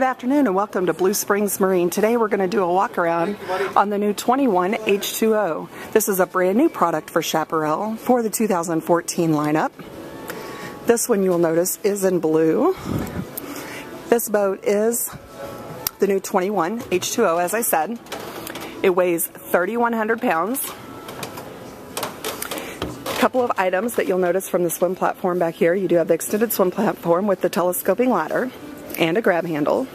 Good afternoon and welcome to Blue Springs Marine. Today we're going to do a walk around on the new 21 H2O. This is a brand new product for Chaparral for the 2014 lineup. This one you'll notice is in blue. This boat is the new 21 H2O as I said. It weighs 3,100 pounds. A couple of items that you'll notice from the swim platform back here. You do have the extended swim platform with the telescoping ladder and a grab handle.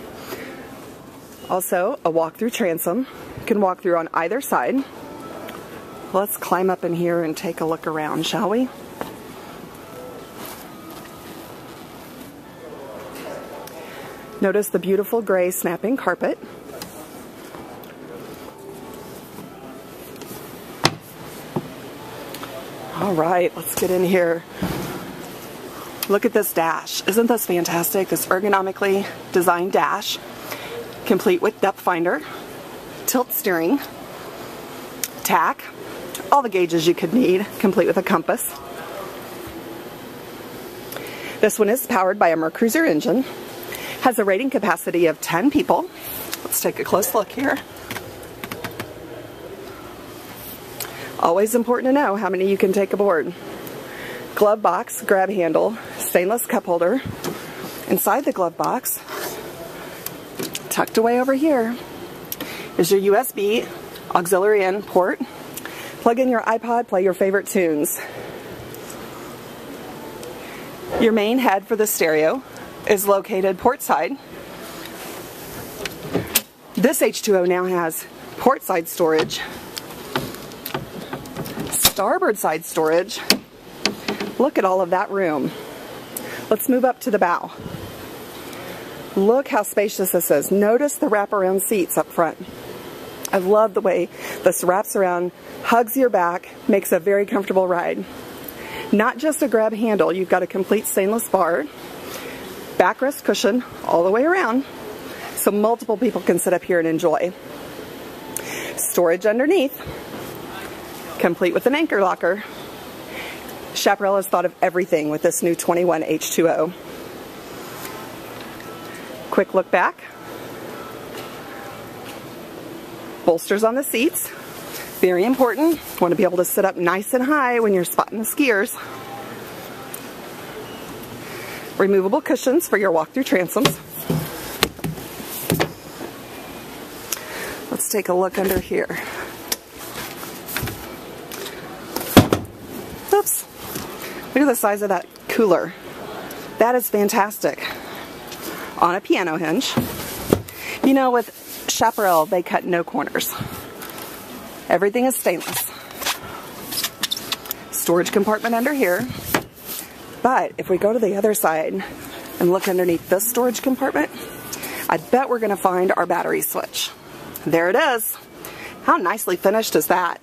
Also, a walk-through transom. You can walk through on either side. Let's climb up in here and take a look around, shall we? Notice the beautiful gray snapping carpet. All right, let's get in here. Look at this dash. Isn't this fantastic? This ergonomically designed dash, complete with depth finder, tilt steering, tach, all the gauges you could need, complete with a compass. This one is powered by a Mercruiser engine, has a rating capacity of 10 people. Let's take a close look here. Always important to know how many you can take aboard glove box, grab handle, stainless cup holder. Inside the glove box, tucked away over here, is your USB auxiliary in port. Plug in your iPod, play your favorite tunes. Your main head for the stereo is located port side. This H2O now has port side storage, starboard side storage, Look at all of that room. Let's move up to the bow. Look how spacious this is. Notice the wraparound seats up front. I love the way this wraps around, hugs your back, makes a very comfortable ride. Not just a grab handle, you've got a complete stainless bar, backrest cushion all the way around, so multiple people can sit up here and enjoy. Storage underneath, complete with an anchor locker, Chaparral has thought of everything with this new 21 H2O. Quick look back. Bolsters on the seats. Very important. Want to be able to sit up nice and high when you're spotting the skiers. Removable cushions for your walk-through transoms. Let's take a look under here. Look at the size of that cooler. That is fantastic. On a piano hinge. You know, with Chaparral, they cut no corners. Everything is stainless. Storage compartment under here. But if we go to the other side and look underneath this storage compartment, I bet we're going to find our battery switch. There it is. How nicely finished is that?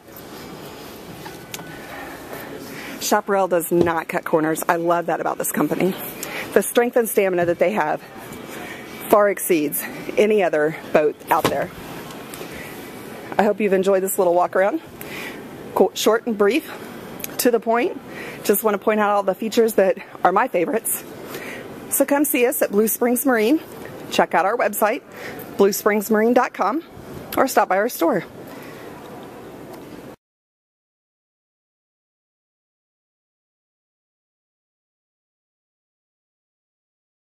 Chaparral does not cut corners. I love that about this company. The strength and stamina that they have far exceeds any other boat out there. I hope you've enjoyed this little walk around. Short and brief, to the point. Just want to point out all the features that are my favorites. So come see us at Blue Springs Marine. Check out our website, bluespringsmarine.com, or stop by our store.